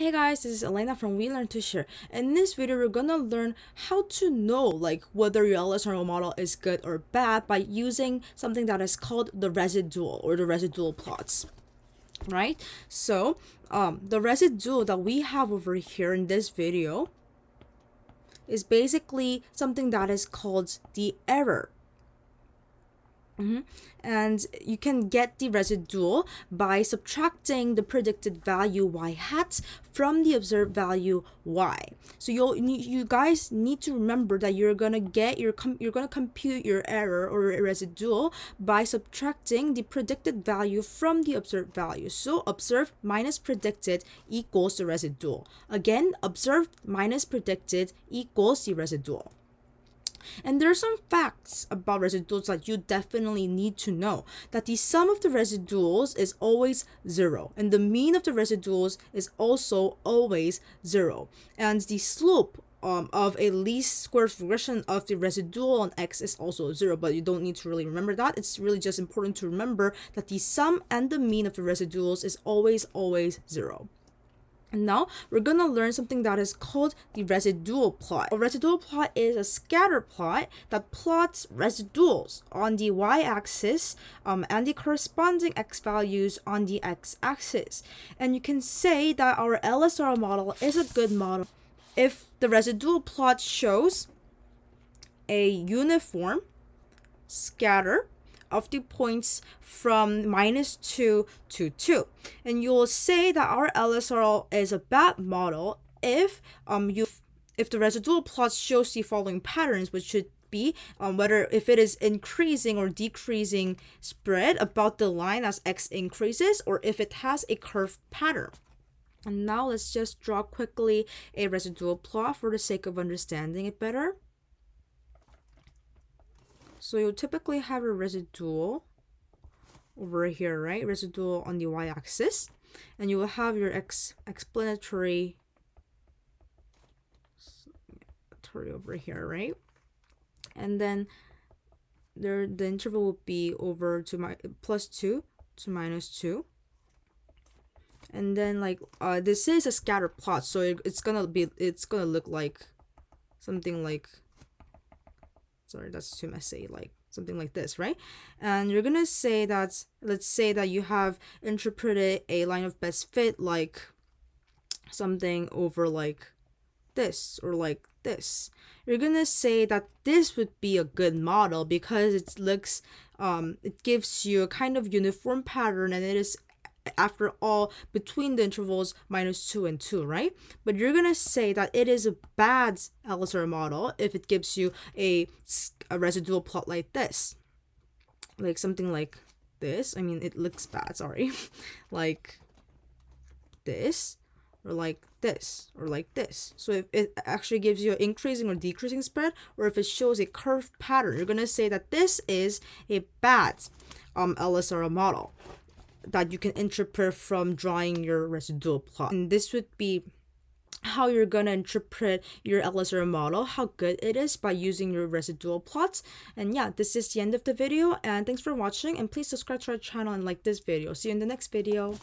Hey guys, this is Elena from We Learn to Share. In this video, we're gonna learn how to know like whether your LSRO model is good or bad by using something that is called the residual or the residual plots. Right? So, um, the residual that we have over here in this video is basically something that is called the error Mm-hmm. And you can get the residual by subtracting the predicted value y hat from the observed value y. So you'll you guys need to remember that you're gonna get your you're gonna compute your error or residual by subtracting the predicted value from the observed value. So observed minus predicted equals the residual. Again, observed minus predicted equals the residual. And there are some facts about residuals that you definitely need to know. That the sum of the residuals is always zero, and the mean of the residuals is also always zero. And the slope um, of a least squares regression of the residual on x is also zero, but you don't need to really remember that. It's really just important to remember that the sum and the mean of the residuals is always, always zero. And now we're gonna learn something that is called the residual plot. A residual plot is a scatter plot that plots residuals on the y-axis um, and the corresponding x values on the x-axis. And you can say that our LSR model is a good model if the residual plot shows a uniform scatter of the points from minus 2 to 2. And you'll say that our LSRL is a bad model if um you if the residual plot shows the following patterns, which should be um, whether if it is increasing or decreasing spread about the line as x increases or if it has a curved pattern. And now let's just draw quickly a residual plot for the sake of understanding it better. So you'll typically have a residual over here, right? Residual on the y-axis. And you will have your ex explanatory over here, right? And then there the interval will be over to my plus 2 to minus 2 and then like uh this is a scatter plot so it, it's gonna be it's gonna look like something like sorry that's too messy like something like this right? And you're gonna say that let's say that you have interpreted a line of best fit like something over like this or like this. You're gonna say that this would be a good model because it looks um it gives you a kind of uniform pattern and it is after all between the intervals minus 2 and 2, right? But you're going to say that it is a bad LSR model if it gives you a, a residual plot like this. Like something like this. I mean, it looks bad, sorry. like this or like this or like this. So if it actually gives you an increasing or decreasing spread or if it shows a curved pattern, you're going to say that this is a bad um, LSR model that you can interpret from drawing your residual plot. And this would be how you're gonna interpret your LSR model, how good it is by using your residual plots. And yeah, this is the end of the video and thanks for watching and please subscribe to our channel and like this video. See you in the next video.